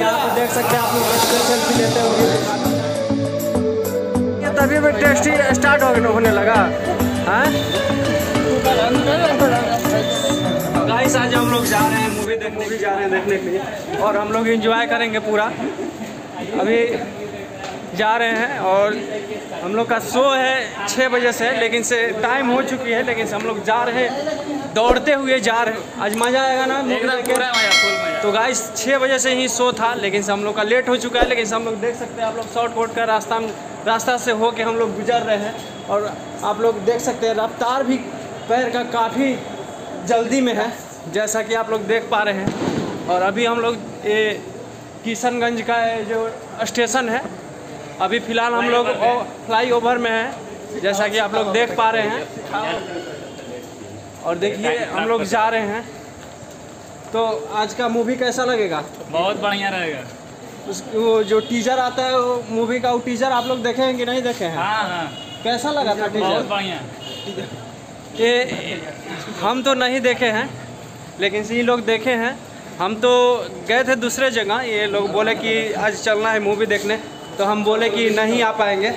यहाँ देख सकते हैं आप लोग सेल्फी लेते होंगे ये तभी में टेस्टी स्टार्ट हो होने लगा हाँ? गाइस आज हम लोग जा रहे हैं मूवी देखने भी जा रहे हैं देखने के लिए। और हम लोग इंजॉय करेंगे पूरा। अभी जा रहे हैं और हम लोग का शो है छः बजे से लेकिन से टाइम हो चुकी है लेकिन से हम लोग जा रहे हैं दौड़ते हुए जा रहे हैं। आज मज़ा आएगा ना? देख के? तो गाइस छः बजे से ही शो था लेकिन से हम लोग का लेट हो चुका है लेकिन से हम लोग देख सकते हैं आप लोग शॉर्ट कोट का रास्ता रास्ता से हो के हम लोग गुजर रहे हैं और आप लोग देख सकते हैं रफ्तार भी पैर का काफ़ी जल्दी में है जैसा कि आप लोग देख पा रहे हैं। और अभी हम लोग ये किशनगंज का जो स्टेशन है अभी फ़िलहाल हम लोग फ्लाई ओवर में हैं जैसा कि आप लोग देख पा रहे हैं। और देखिए हम लोग जा रहे हैं। तो आज का मूवी कैसा लगेगा? बहुत बढ़िया रहेगा। उस वो जो टीजर आता है वो मूवी का वो टीजर आप लोग देखे हैं कि नहीं देखे हैं? हाँ हाँ। कैसा लगा था टीजर बहुत बढ़िया। ये हम तो नहीं देखे हैं लेकिन ये लोग देखे हैं। हम तो गए थे दूसरे जगह ये लोग बोले कि आज चलना है मूवी देखने तो हम बोले कि नहीं आ पाएँगे।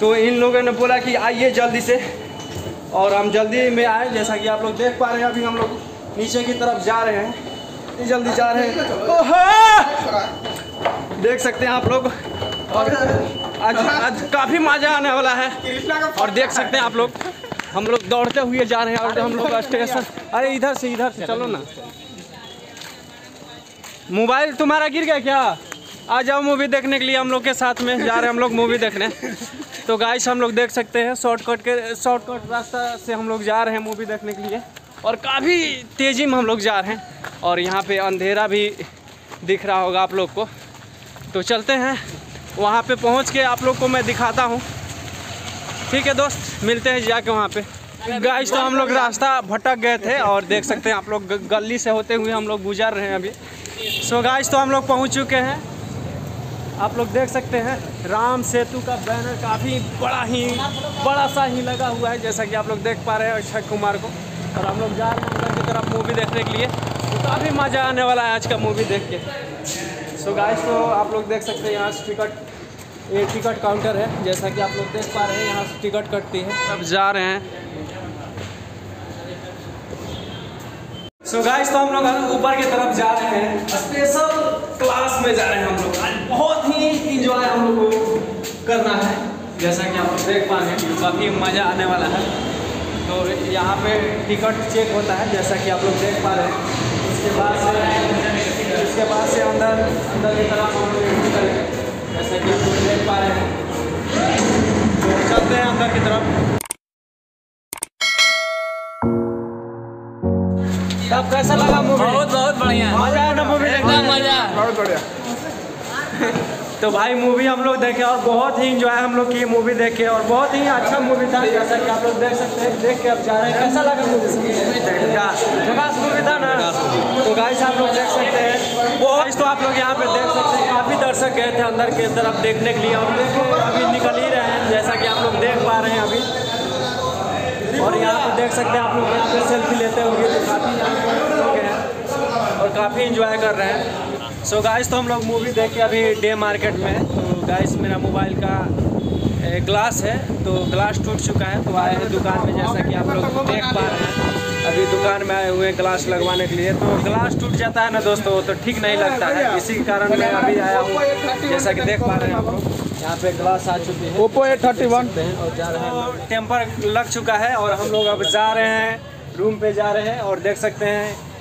तो इन लोगों ने बोला कि आइए जल्दी से और हम जल्दी में आए जैसा कि आप लोग देख पा रहे हैं अभी हम लोग। नीचे की तरफ़ जा रहे हैं। इतनी जल्दी जा रहे हैं! देख सकते हैं आप लोग। और आज आज काफ़ी मज़ा आने वाला है। और देख सकते हैं आप लोग। हम लोग दौड़ते हुए जा रहे हैं और हम लोग स्टेशन अरे, इधर से इधर से, चलो ना। मोबाइल तुम्हारा गिर गया क्या? आ जाओ मूवी देखने के लिए हम लोग के साथ में। जा रहे हैं हम लोग मूवी देखने। तो गाइस हम लोग देख सकते हैं। शॉर्टकट के शॉर्टकट रास्ता से हम लोग जा रहे हैं मूवी देखने के लिए। और काफ़ी तेज़ी में हम लोग जा रहे हैं और यहाँ पे अंधेरा भी दिख रहा होगा आप लोग को। तो चलते हैं। वहाँ पे पहुँच के आप लोग को मैं दिखाता हूँ। ठीक है दोस्त, मिलते हैं जाके वहाँ पे। गाइस तो हम लोग रास्ता भटक गए थे और देख सकते हैं आप लोग गली से होते हुए हम लोग गुजर रहे हैं अभी। सो गाइस तो हम लोग पहुँच चुके हैं। आप लोग देख सकते हैं, राम सेतु का बैनर काफ़ी बड़ा ही, बड़ा सा ही लगा हुआ है, जैसा कि आप लोग देख पा रहे हैं अक्षय कुमार को। और हम लोग जा रहे हैं अंदर की तरफ़ मूवी देखने के लिए। तो काफ़ी मज़ा आने वाला है आज का मूवी देख के। सो गाइस तो आप लोग देख सकते हैं यहाँ से टिकट ये टिकट काउंटर है, जैसा कि आप लोग देख पा रहे हैं, यहाँ से टिकट कटती है। अब जा रहे हैं। सो गाइस तो हम लोग ऊपर की तरफ़ जा रहे हैं। स्पेशल क्लास में जा रहे हैं हम लोग। आज बहुत ही इंजॉय हम लोग को करना है, जैसा कि आप देख पा रहे हैं। काफ़ी मज़ा आने वाला है। तो यहाँ पे टिकट चेक होता है जैसा कि आप लोग देख पा रहे हैं। उसके बाद से उसके बाद से अंदर अंदर की तरफ़ हम लोग एंट्री करेंगे जैसा कि आप लोग देख पा रहे हैं। तो चलते हैं अंदर की तरफ़। तब कैसा लगा मूवी बहुत बहुत बढ़िया। मज़ा आया ना मूवी एकदम? मज़ा तो भाई मूवी हम लोग देखे और बहुत ही इंजॉय हम लोग की मूवी देखे और बहुत ही अच्छा मूवी था। जैसा कि आप लोग देख सकते हैं देख के अब जा रहे हैं। कैसा लगा मूवी झकास मूवी था ना? तो गाइस आप लोग देख सकते हैं। बहुत तो आप लोग यहाँ पे देख सकते हैं। काफ़ी दर्शक गए थे अंदर की तरफ़ देखने के लिए। और देखे अभी निकल ही रहे हैं जैसा कि आप लोग देख पा रहे हैं अभी। और यहाँ पे देख सकते हैं आप लोग यहाँ पे सेल्फी लेते होंगे तो काफ़ी यहाँ पे लोग हैं और काफ़ी इंजॉय कर रहे हैं। सो गाइस तो हम लोग मूवी देख के अभी डे मार्केट में हैं। तो गाइस मेरा मोबाइल का ग्लास है तो ग्लास टूट चुका है तो आए हैं दुकान में जैसा कि आप लोग देख पा रहे हैं। अभी दुकान में आए हुए हैं ग्लास लगवाने के लिए। तो ग्लास टूट जाता है ना दोस्तों तो ठीक नहीं लगता है। इसी के कारण मैं अभी आया हूँ जैसा कि देख पा रहे हैं आप लोग। यहाँ पे ग्लास आ चुकी है ओप्पो ए थर्टी वन और जा रहे हैं टेम्पर लग। चुका है और हम लोग अब जा रहे हैं रूम पे जा रहे हैं और देख सकते हैं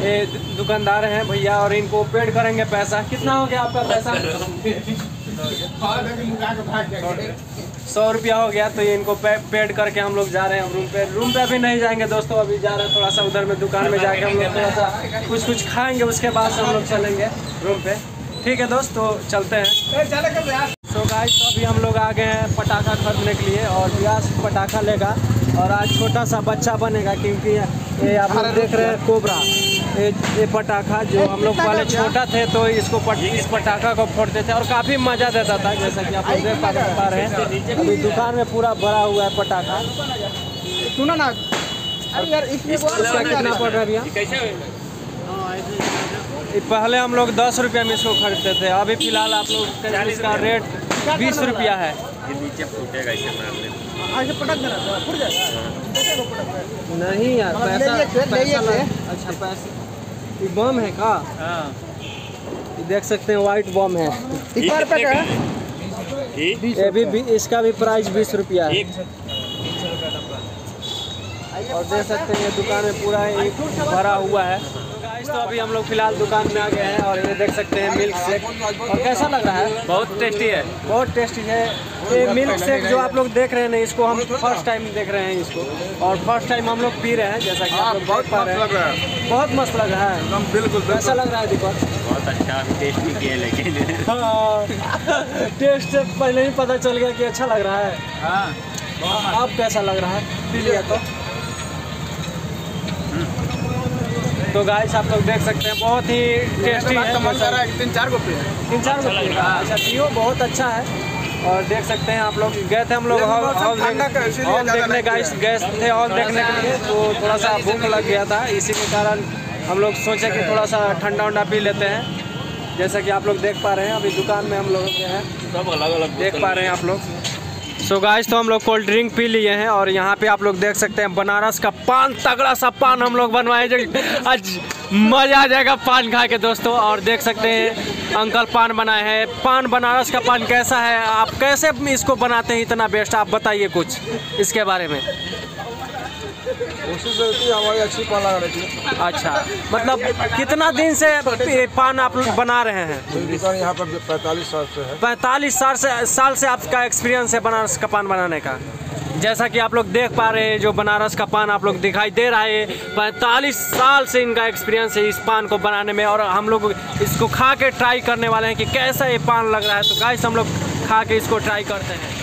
ये दुकानदार हैं भैया और इनको पेड करेंगे पैसा। कितना हो गया आपका पैसा? सौ रुपया हो गया तो ये इनको पेड करके हम लोग जा रहे हैं रूम पे। रूम पे अभी नहीं जाएँगे दोस्तों, अभी जा रहे हैं थोड़ा सा उधर में दुकान में जाके हम लोग थोड़ा सा कुछ कुछ खाएँगे, उसके बाद हम लोग चलेंगे रूम पे। ठीक है दोस्त तो चलते हैं। सो गाइस तो अभी हम लोग आ गए हैं पटाखा खरीदने के लिए और व्यास पटाखा लेगा और आज छोटा सा बच्चा बनेगा क्योंकि ये आप देख रहे हैं कोबरा। ये पटाखा जो हम लोग पहले छोटा थे तो इसको पट, इस पटाखा को फोड़ते थे और काफ़ी मज़ा देता था जैसा कि आप लोग देख पा पा रहे हैं। अभी दुकान में पूरा भरा हुआ है पटाखा। सुनो ना। अरे यार इसमें कितना पड़ रहा भैया। पहले हम लोग दस रुपये में इसको खरीदते थे अभी फ़िलहाल आप लोग इसका रेट बीस रुपया है। नीचे फूटेगा इसे मार ले आगे पटक देना फूट जाएगा। देखो पटक रहा है। नहीं यार ले पैसा पैसा अच्छा पैसा ये बम है का? ये देख सकते हैं वाइट बम है। कितना रुपए का है ये भी भी इसका भी प्राइस बीस रुपया है। और देख सकते हैं ये दुकान में पूरा एक भरा हुआ है। गाइस तो अभी हम लोग फ़िलहाल दुकान में आ गए हैं और ये देख सकते हैं मिल्क शेक और कैसा लग रहा है? बहुत टेस्टी है। बहुत टेस्टी है। ये मिल्क शेक जो आप लोग देख रहे हैं ना इसको हम फ़र्स्ट टाइम देख रहे हैं इसको। और फ़र्स्ट टाइम हम लोग पी रहे हैं जैसा कि आप लोग देख पा रहे हैं। बहुत मस्त लग रहा है। बिल्कुल कैसा लग रहा है दीपक? बहुत अच्छा टेस्ट किया लेकिन। हाँ। टेस्ट से पहले ही पता चल गया कि अच्छा लग रहा है। हाँ अब कैसा लग रहा है? पी लिया तो। तो गाइस आप लोग देख सकते हैं बहुत ही टेस्टी है तीन चार को पे तीन चार का अच्छा पियो बहुत अच्छा है। और देख सकते हैं आप लोग गए थे हम लोग हॉल हॉल देखने गाइस गए थे हॉल देखने के लिए तो थोड़ा सा भूख लग गया था इसी के कारण हम लोग सोचे कि थोड़ा सा ठंडा उंडा पी लेते हैं। जैसा कि आप लोग देख पा रहे हैं अभी दुकान में हम लोग हैं। सब अलग अलग देख पा रहे हैं आप लोग। सो so गाइस तो हम लोग कोल्ड ड्रिंक पी लिए हैं और यहाँ पे आप लोग देख सकते हैं बनारस का पान, तगड़ा सा पान हम लोग बनवाए आज मज़ा आ जाएगा पान खा के दोस्तों और देख सकते हैं अंकल पान बनाए हैं। पान, बनारस का पान कैसा है? आप कैसे इसको बनाते हैं इतना बेस्ट आप बताइए कुछ इसके बारे में। कोशिश रहती है हमारी अच्छी पान लगा रही थी अच्छा मतलब कितना दिन से पान आप लोग बना रहे हैं? दुकान यहाँ पर पैंतालीस साल से है। पैंतालीस साल से साल से आपका एक्सपीरियंस है बनारस का पान बनाने का। जैसा कि आप लोग देख पा रहे हैं जो बनारस का पान आप लोग दिखाई दे रहा है पैंतालीस साल से इनका एक्सपीरियंस है इस पान को बनाने में और हम लोग इसको खा के ट्राई करने वाले हैं कि कैसा ये पान लग रहा है। तो गाइस हम लोग खा के इसको ट्राई करते हैं।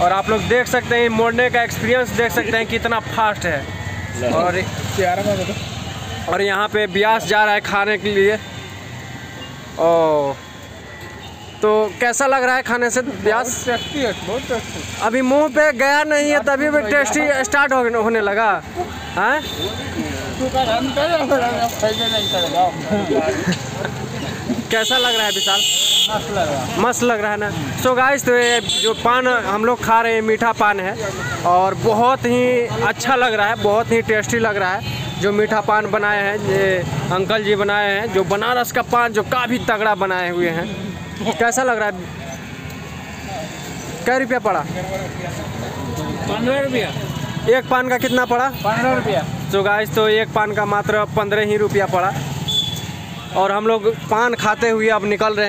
और आप लोग देख सकते हैं मोड़ने का एक्सपीरियंस देख सकते हैं कितना फास्ट है। और और यहाँ पे ब्यास जा रहा है खाने के लिए। ओ तो कैसा लग रहा है खाने से ब्यास? टेस्टी है बहुत टेस्टी अभी मुँह पे गया नहीं है तभी भी टेस्टी स्टार्ट हो, होने लगा। हैं? कैसा लग रहा है विशाल मस्त लग रहा है। ना? सो गाइस तो ये जो पान हम लोग खा रहे हैं मीठा पान है और बहुत ही अच्छा लग रहा है बहुत ही टेस्टी लग रहा है जो मीठा पान बनाए हैं ये अंकल जी बनाए हैं जो बनारस का पान जो काफ़ी तगड़ा बनाए हुए हैं। कैसा लग रहा है? कै रुपया पड़ा? पंद्रह रुपया। एक पान का कितना पड़ा? पंद्रह रुपया। तो गाइस तो एक पान का मात्र पंद्रह ही रुपया पड़ा। और हम लोग पान खाते हुए अब निकल रहे हैं।